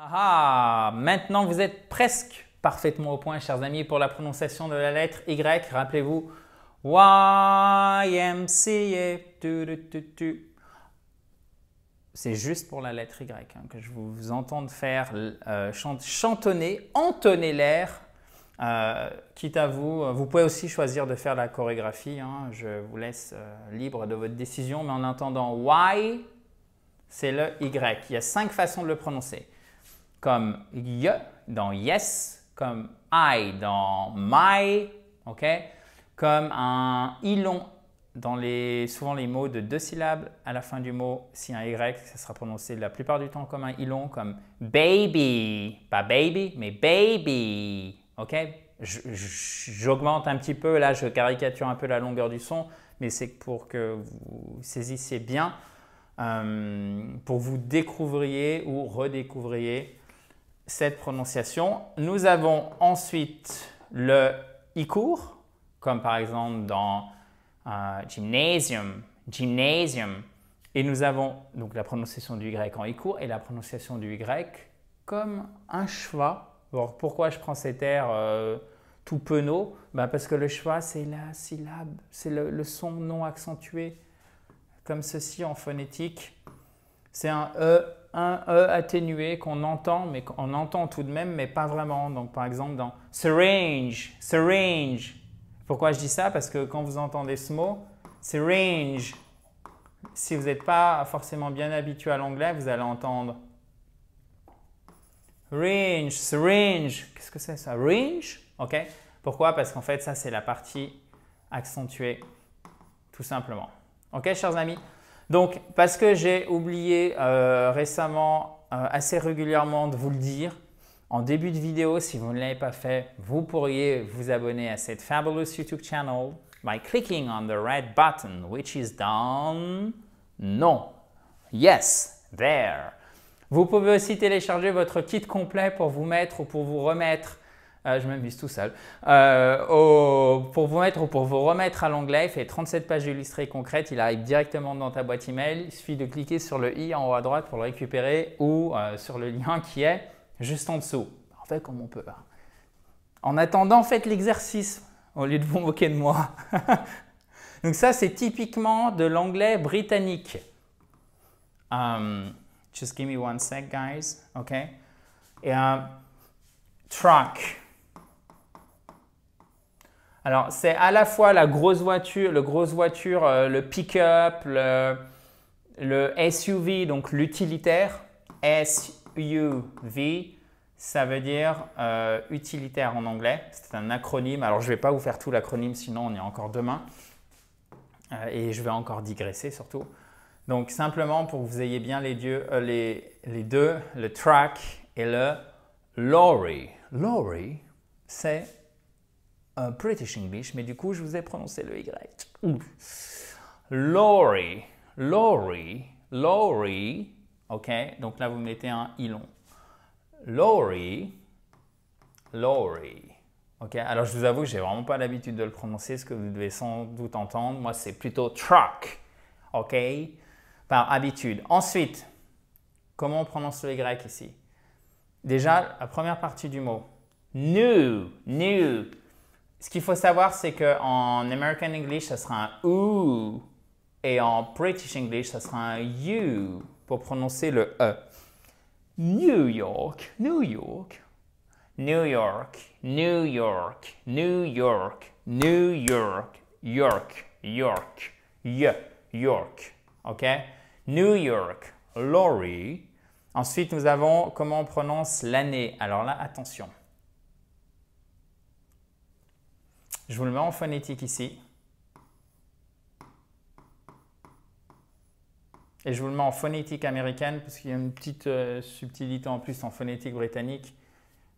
Ah, maintenant vous êtes presque parfaitement au point, chers amis, pour la prononciation de la lettre Y. Rappelez-vous, YMCA. C'est juste pour la lettre Y hein, que je vous entende faire euh, chantonner, entonner l'air. Euh, quitte à vous, vous pouvez aussi choisir de faire la chorégraphie. Hein. je vous laisse euh, libre de votre décision, mais en entendant Y, c'est le Y. Il y a cinq façons de le prononcer. Comme Y dans yes, comme I dans my, ok? Comme un I long dans les, souvent les mots de deux syllabes à la fin du mot, si un Y, ça sera prononcé la plupart du temps comme un I long, comme baby, pas baby, mais baby, ok? J'augmente un petit peu, là je caricature un peu la longueur du son, mais c'est pour que vous saisissiez bien euh, pour vous découvriez ou redécouvriez cette prononciation. Nous avons ensuite le i court, comme par exemple dans euh, gymnasium, gymnasium. Et nous avons donc la prononciation du y en i court et la prononciation du y comme un schwa. Pourquoi je prends cet air euh, tout penaud? Ben Parce que le schwa, c'est la syllabe, c'est le son non accentué comme ceci en phonétique. C'est un E, un E atténué qu'on entend, mais qu'on entend tout de même, mais pas vraiment. Donc par exemple dans syringe, syringe. Pourquoi je dis ça? Parce que quand vous entendez ce mot, syringe, si vous n'êtes pas forcément bien habitué à l'anglais, vous allez entendre range, syringe. Qu'est-ce que c'est ça? Range Ok Pourquoi? Parce qu'en fait, ça, c'est la partie accentuée, tout simplement. Ok, chers amis? Donc, parce que j'ai oublié euh, récemment, euh, assez régulièrement, de vous le dire, en début de vidéo, si vous ne l'avez pas fait, vous pourriez vous abonner à cette fabulous YouTube channel by clicking on the red button, which is down. Non. Yes, there. Vous pouvez aussi télécharger votre kit complet pour vous mettre ou pour vous remettre je m'amuse tout seul. Euh, pour vous mettre ou pour vous remettre à l'onglet, il fait 37 pages illustrées concrètes. Il arrive directement dans ta boîte email. Il suffit de cliquer sur le i en haut à droite pour le récupérer ou euh, sur le lien qui est juste en dessous. En fait, comme on peut. Hein. En attendant, faites l'exercice au lieu de vous moquer de moi. Donc ça, c'est typiquement de l'anglais britannique. Um, just give me one sec, guys. OK? Et un truck. Alors, c'est à la fois la grosse voiture, le grosse voiture, euh, le pick-up, le, SUV, donc l'utilitaire. SUV, ça veut dire euh, utilitaire en anglais. C'est un acronyme. Alors, je ne vais pas vous faire tout l'acronyme, sinon on est encore demain. Euh, et je vais encore digresser surtout. Donc, simplement pour que vous ayez bien les, les deux, le truck et le lorry. Lorry, c'est un British English, mais du coup, je vous ai prononcé le Y. Lorry, lorry, lorry. OK Donc là, vous mettez un I long. Lorry, lorry. OK Alors, je vous avoue que j'ai vraiment pas l'habitude de le prononcer, ce que vous devez sans doute entendre. Moi, c'est plutôt truck. OK Par habitude. Ensuite, comment on prononce le Y ici? Déjà, la première partie du mot. New, new. Ce qu'il faut savoir, c'est qu'en American English, ça sera un OO et en British English, ça sera un U pour prononcer le E. New York, New York, New York, New York, New York, New York, York, York, York. OK? New York, lorry. Ensuite, nous avons comment on prononce l'année. Alors là, attention. Je vous le mets en phonétique ici. Et je vous le mets en phonétique américaine parce qu'il y a une petite euh, subtilité en plus en phonétique britannique.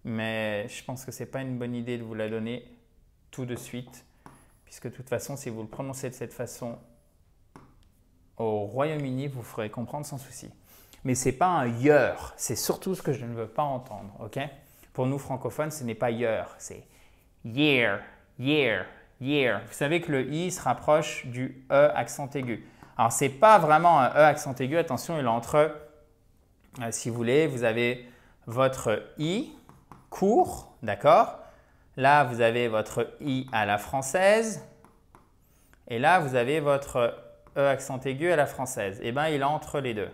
Mais je pense que ce n'est pas une bonne idée de vous la donner tout de suite. Puisque de toute façon, si vous le prononcez de cette façon au Royaume-Uni, vous ferez comprendre sans souci. Mais ce n'est pas un yeur, c'est surtout ce que je ne veux pas entendre. ok? Pour nous francophones, ce n'est pas yeur, c'est year year, year. Vous savez que le i se rapproche du e accent aigu. Alors, ce n'est pas vraiment un e accent aigu, attention, il est entre, euh, si vous voulez, vous avez votre I court, d'accord? Là, vous avez votre I à la française. Et là, vous avez votre E accent aigu à la française. Eh bien, il est entre les deux.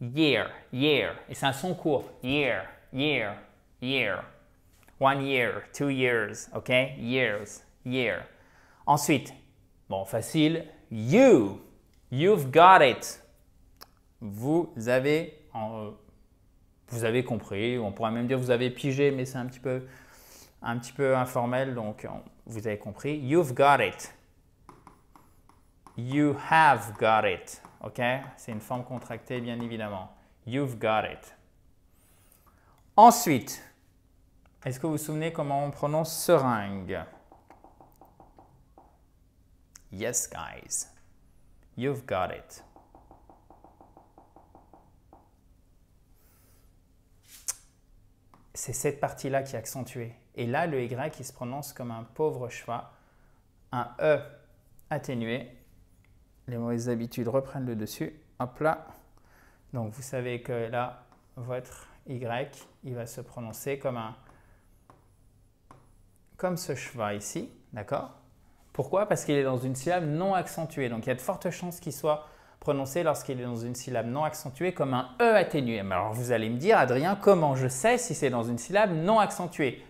Year, year. Et c'est un son court. Year, year, year. One year, two years, ok? Years, year. Ensuite, bon, facile, you. You've got it. Vous avez, vous avez compris. On pourrait même dire vous avez pigé, mais c'est un petit peu, un petit peu informel, donc vous avez compris. You've got it. You have got it. OK? C'est une forme contractée, bien évidemment. You've got it. Ensuite, est-ce que vous vous souvenez comment on prononce seringue? Yes, guys. You've got it. C'est cette partie-là qui est accentuée. Et là, le Y, il se prononce comme un pauvre cheval. Un E atténué les mauvaises habitudes reprennent le dessus. Hop là. Donc vous savez que là, votre Y, il va se prononcer comme un comme ce cheval ici, d'accord? Pourquoi? Parce qu'il est dans une syllabe non accentuée. Donc il y a de fortes chances qu'il soit prononcé lorsqu'il est dans une syllabe non accentuée comme un E atténué. Mais alors vous allez me dire, Adrien, comment je sais si c'est dans une syllabe non accentuée?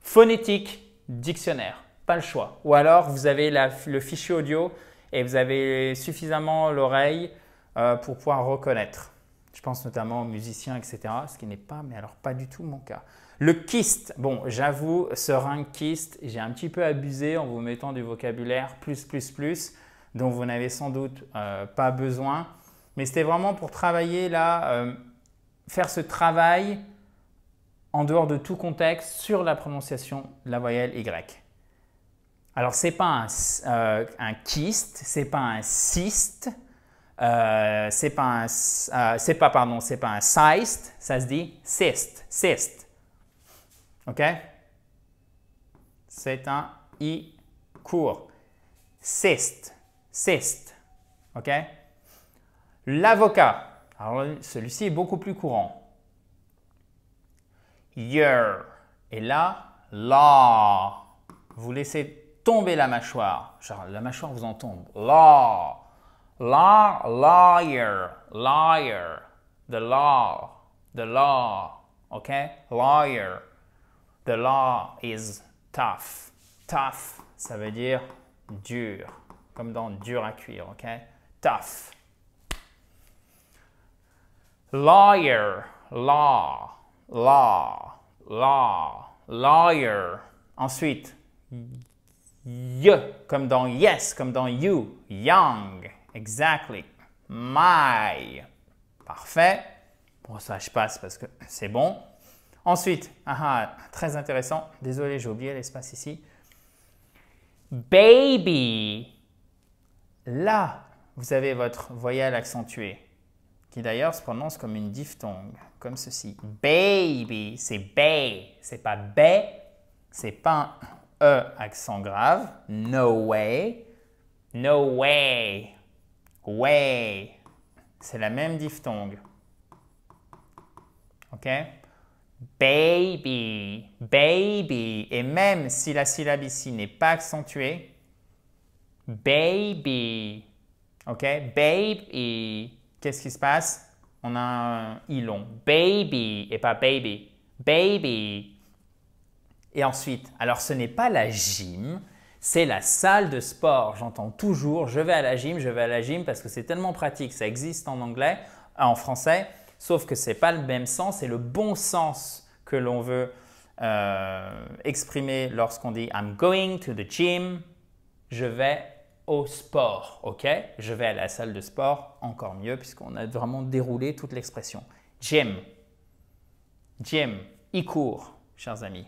Phonétique, dictionnaire, pas le choix. Ou alors vous avez le fichier audio et vous avez suffisamment l'oreille euh, pour pouvoir reconnaître. Je pense notamment aux musiciens, etc., ce qui n'est pas, mais alors pas du tout mon cas. Le kyste, bon, j'avoue, seringue kyste, j'ai un petit peu abusé en vous mettant du vocabulaire plus, plus, plus, dont vous n'avez sans doute euh, pas besoin. Mais c'était vraiment pour travailler là, euh, faire ce travail en dehors de tout contexte sur la prononciation de la voyelle Y. Alors, ce n'est pas un, euh, kyste, ce pas un cyste, euh, c'est pas un, euh, c'est pas, pas un cyste, ça se dit cyste, cyste. OK? C'est un i court. Cyste, cyste. OK? L'avocat. Alors, celui-ci est beaucoup plus courant. Year. Et là, law. Vous laissez tomber la mâchoire. La mâchoire vous en tombe. Law. Law, lawyer, liar. The law, the law. OK? Lawyer. The law is tough. Tough, ça veut dire dur. Comme dans dur à cuire. OK? Tough. Lawyer, law, law, law, lawyer. Ensuite, Y, comme dans yes, comme dans you. Young, exactly. My. Parfait. Bon, ça, je passe parce que c'est bon. Ensuite, ah, très intéressant. Désolé, j'ai oublié l'espace ici. Baby. Là, vous avez votre voyelle accentuée, qui d'ailleurs se prononce comme une diphtongue, comme ceci. Baby, c'est bay, c'est pas bay, c'est pas un E accent grave. No way. No way. Way. C'est la même diphtongue. OK? Baby. Baby. Et même si la syllabe ici n'est pas accentuée, baby. OK? Baby. Qu'est-ce qui se passe? On a un i long. Baby et pas baby. Baby. Et ensuite, alors ce n'est pas la gym, c'est la salle de sport. J'entends toujours je vais à la gym, je vais à la gym parce que c'est tellement pratique. Ça existe en anglais, en français, sauf que ce n'est pas le même sens et le bon sens que l'on veut euh, exprimer lorsqu'on dit I'm going to the gym, je vais au sport, ok? Je vais à la salle de sport, encore mieux puisqu'on a vraiment déroulé toute l'expression. Gym, gym, y court, chers amis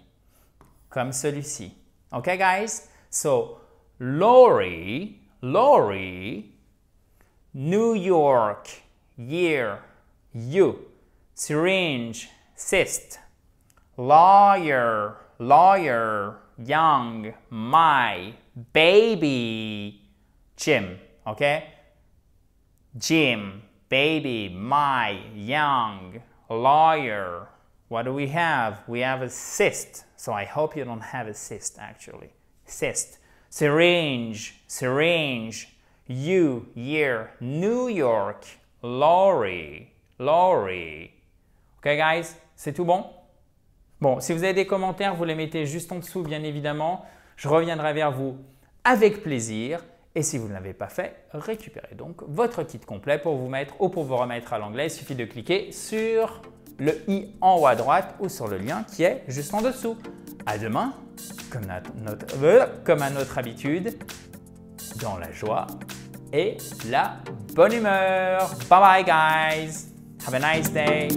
comme celui-ci. Okay, guys? So, lorry, lorry, New York, year, you, syringe, cyst, lawyer, lawyer, young, my, baby, Jim, okay? Jim, baby, my, young, lawyer, What do we have? We have a cyst. So I hope you don't have a cyst actually. Cyst. Syringe, syringe. You, year, New York, Laurie, Laurie. Ok, guys? C'est tout bon? Bon, si vous avez des commentaires, vous les mettez juste en dessous, bien évidemment. Je reviendrai vers vous avec plaisir. Et si vous ne l'avez pas fait, récupérez donc votre kit complet pour vous mettre ou pour vous remettre à l'anglais. Il suffit de cliquer sur le i en haut à droite ou sur le lien qui est juste en dessous. À demain, comme, notre, euh, comme à notre habitude, dans la joie et la bonne humeur. Bye bye guys. Have a nice day.